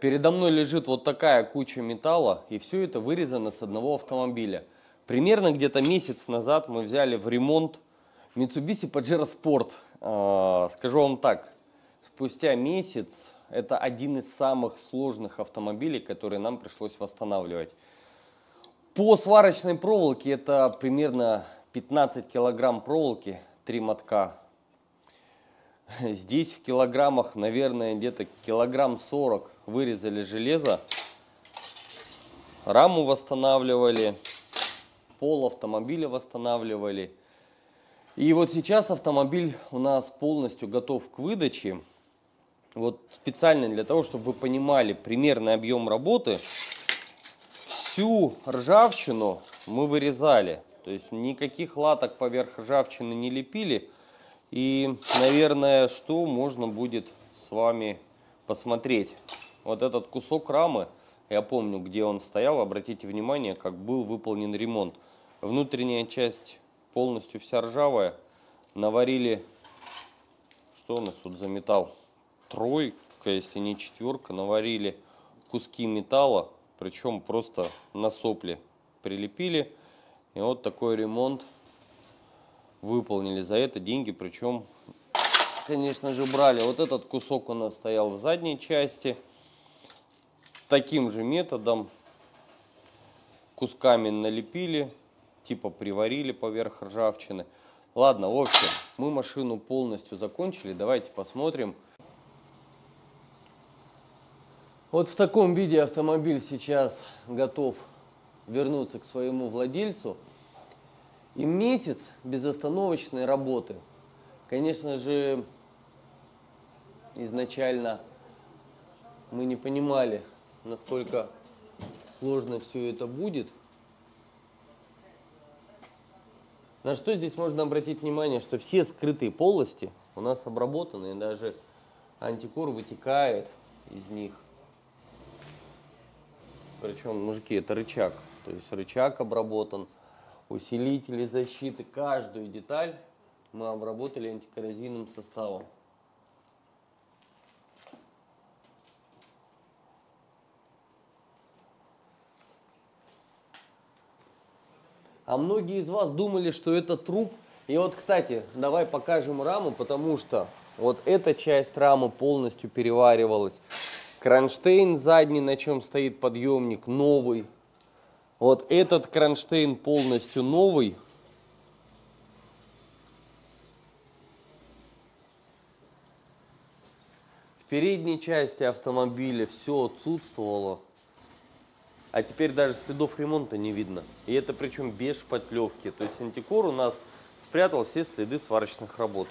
Передо мной лежит вот такая куча металла, и все это вырезано с одного автомобиля. Примерно где-то месяц назад мы взяли в ремонт Mitsubishi Pajero Sport. А, скажу вам так, спустя месяц это один из самых сложных автомобилей, которые нам пришлось восстанавливать. По сварочной проволоке это примерно 15 килограмм проволоки, три мотка Здесь в килограммах, наверное, где-то килограмм 40 вырезали железо. Раму восстанавливали, пол автомобиля восстанавливали. И вот сейчас автомобиль у нас полностью готов к выдаче. Вот специально для того, чтобы вы понимали примерный объем работы, всю ржавчину мы вырезали. То есть никаких латок поверх ржавчины не лепили. И, наверное, что можно будет с вами посмотреть. Вот этот кусок рамы, я помню, где он стоял, обратите внимание, как был выполнен ремонт. Внутренняя часть полностью вся ржавая. Наварили, что у нас тут за металл? Тройка, если не четверка, наварили куски металла, причем просто на сопли прилепили. И вот такой ремонт выполнили за это деньги, причем, конечно же, брали. Вот этот кусок у нас стоял в задней части. Таким же методом кусками налепили, типа приварили поверх ржавчины. Ладно, в общем, мы машину полностью закончили. Давайте посмотрим. Вот в таком виде автомобиль сейчас готов вернуться к своему владельцу. И месяц безостановочной работы. Конечно же, изначально мы не понимали, насколько сложно все это будет. На что здесь можно обратить внимание, что все скрытые полости у нас обработаны, и даже антикор вытекает из них. Причем, мужики, это рычаг. То есть рычаг обработан – усилители защиты, каждую деталь мы обработали антикоррозийным составом. А многие из вас думали, что это труп. И вот, кстати, давай покажем раму, потому что вот эта часть рамы полностью переваривалась. Кронштейн задний, на чем стоит подъемник, новый. Вот этот кронштейн полностью новый. В передней части автомобиля все отсутствовало. А теперь даже следов ремонта не видно. И это причем без шпатлевки. То есть антикор у нас спрятал все следы сварочных работ.